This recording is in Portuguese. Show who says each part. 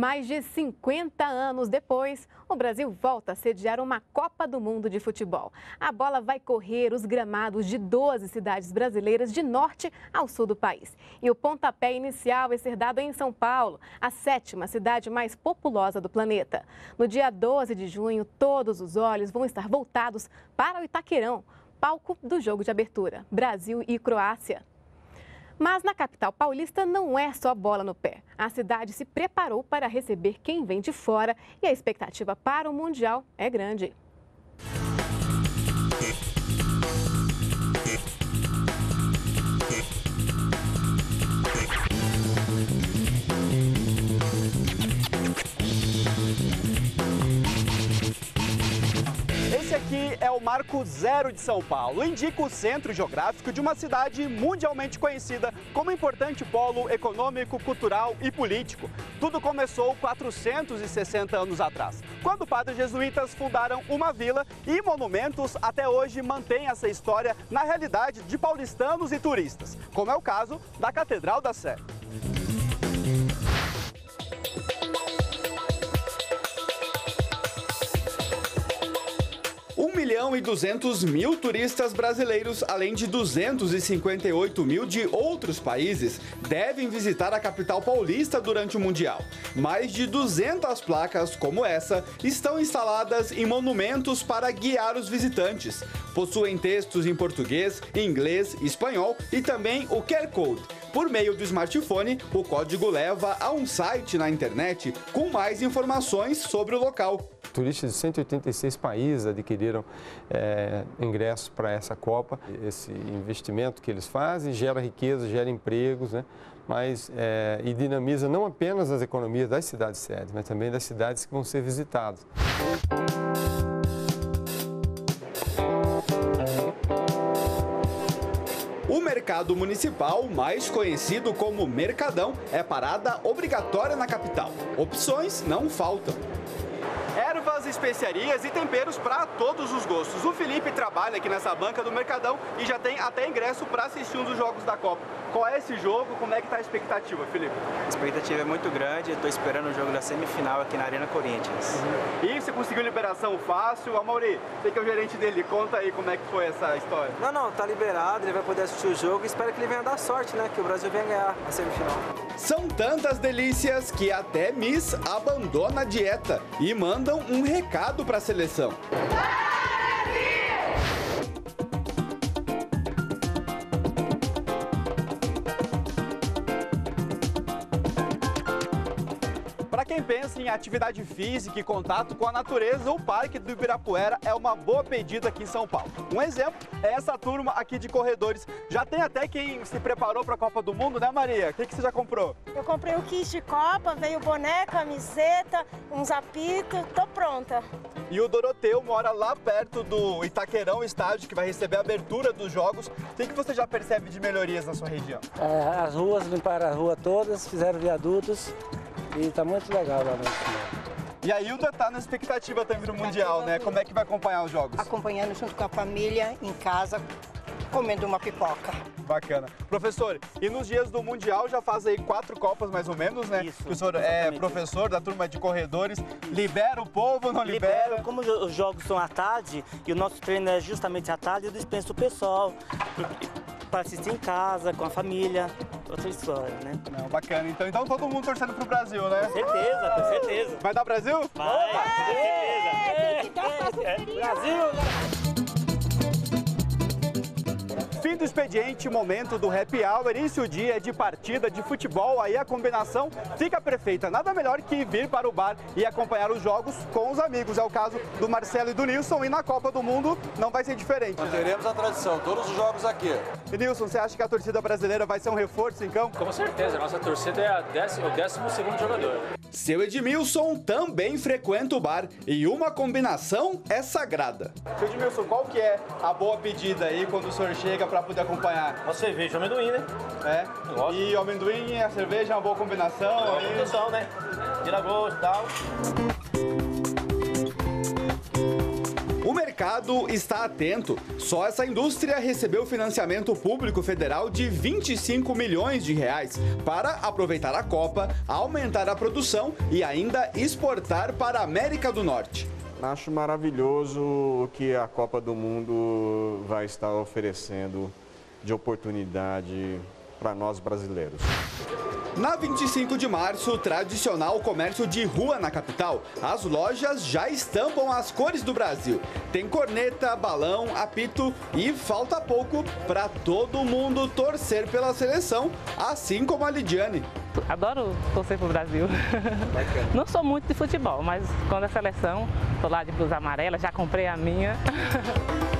Speaker 1: Mais de 50 anos depois, o Brasil volta a sediar uma Copa do Mundo de futebol. A bola vai correr os gramados de 12 cidades brasileiras de norte ao sul do país. E o pontapé inicial vai ser dado em São Paulo, a sétima cidade mais populosa do planeta. No dia 12 de junho, todos os olhos vão estar voltados para o Itaquerão, palco do jogo de abertura Brasil e Croácia. Mas na capital paulista não é só bola no pé. A cidade se preparou para receber quem vem de fora e a expectativa para o Mundial é grande.
Speaker 2: É o Marco Zero de São Paulo. Indica o centro geográfico de uma cidade mundialmente conhecida como importante polo econômico, cultural e político. Tudo começou 460 anos atrás, quando padres jesuítas fundaram uma vila e monumentos até hoje mantêm essa história na realidade de paulistanos e turistas, como é o caso da Catedral da Sé. Milhão e 200 mil turistas brasileiros, além de 258 mil de outros países, devem visitar a capital paulista durante o Mundial. Mais de 200 placas como essa estão instaladas em monumentos para guiar os visitantes. Possuem textos em português, inglês, espanhol e também o QR Code. Por meio do smartphone, o código leva a um site na internet com mais informações sobre o local.
Speaker 3: Turistas de 186 países adquiriram é, ingressos para essa Copa. Esse investimento que eles fazem gera riqueza, gera empregos, né? mas, é, e dinamiza não apenas as economias das cidades sedes, mas também das cidades que vão ser visitadas.
Speaker 2: O mercado municipal, mais conhecido como Mercadão, é parada obrigatória na capital. Opções não faltam especiarias e temperos para todos os gostos. O Felipe trabalha aqui nessa banca do Mercadão e já tem até ingresso para assistir um dos jogos da Copa. Qual é esse jogo? Como é que está a expectativa, Felipe?
Speaker 4: A expectativa é muito grande, estou esperando o jogo da semifinal aqui na Arena Corinthians.
Speaker 2: Uhum. E você conseguiu liberação fácil? Amaury, você que é o gerente dele, conta aí como é que foi essa história.
Speaker 4: Não, não, tá liberado, ele vai poder assistir o jogo e espero que ele venha dar sorte, né? Que o Brasil venha ganhar a semifinal.
Speaker 2: São tantas delícias que até Miss abandona a dieta e mandam um recado para a seleção. Quem pensa em atividade física e contato com a natureza, o Parque do Ibirapuera é uma boa pedida aqui em São Paulo. Um exemplo é essa turma aqui de corredores. Já tem até quem se preparou para a Copa do Mundo, né Maria? O que, que você já comprou?
Speaker 5: Eu comprei o kit de Copa, veio boneco, camiseta, uns apitos, tô pronta.
Speaker 2: E o Doroteu mora lá perto do Itaquerão estádio, que vai receber a abertura dos jogos. O que, que você já percebe de melhorias na sua região?
Speaker 6: É, as ruas, limparam a rua todas, fizeram viadutos, e tá muito legal lá no cinema.
Speaker 2: E a Hilda tá na expectativa também do Mundial, né? Como é que vai acompanhar os jogos?
Speaker 7: Acompanhando junto com a família, em casa, comendo uma pipoca.
Speaker 2: Bacana. Professor, e nos dias do Mundial já faz aí quatro Copas mais ou menos, né?
Speaker 4: Isso.
Speaker 2: O senhor é professor da turma de corredores. Libera o povo, não libera?
Speaker 4: Libera. Como os jogos são à tarde e o nosso treino é justamente à tarde, eu dispenso o pessoal para assistir em casa, com a família. Outra história, né?
Speaker 2: Não, bacana. Então, então todo mundo torcendo pro Brasil, né?
Speaker 4: Com certeza, com certeza.
Speaker 2: Vai dar Brasil?
Speaker 4: Vai, Opa! com certeza. É,
Speaker 5: é, é,
Speaker 4: Brasil!
Speaker 2: Fim do expediente, momento do happy hour, início o dia de partida de futebol, aí a combinação fica perfeita. Nada melhor que vir para o bar e acompanhar os jogos com os amigos. É o caso do Marcelo e do Nilson e na Copa do Mundo não vai ser diferente.
Speaker 8: Manteremos a tradição, todos os jogos aqui.
Speaker 2: E Nilson, você acha que a torcida brasileira vai ser um reforço em campo?
Speaker 9: Com certeza, a nossa torcida é décimo, o décimo segundo jogador.
Speaker 2: Seu Edmilson também frequenta o bar e uma combinação é sagrada. Seu Edmilson, qual que é a boa pedida aí quando o senhor chega para poder acompanhar?
Speaker 9: Uma cerveja, amendoim, né?
Speaker 2: É. E o amendoim e a cerveja é uma boa combinação? É
Speaker 9: uma combinação, né? Tira gosto e tal.
Speaker 2: O mercado está atento. Só essa indústria recebeu financiamento público federal de 25 milhões de reais para aproveitar a Copa, aumentar a produção e ainda exportar para a América do Norte.
Speaker 10: Acho maravilhoso o que a Copa do Mundo vai estar oferecendo de oportunidade para nós brasileiros.
Speaker 2: Na 25 de março, tradicional comércio de rua na capital, as lojas já estampam as cores do Brasil. Tem corneta, balão, apito e falta pouco para todo mundo torcer pela seleção, assim como a Lidiane.
Speaker 11: Adoro torcer pro Brasil. Não sou muito de futebol, mas quando a seleção, tô lá de blusa amarela, já comprei a minha.